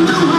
Number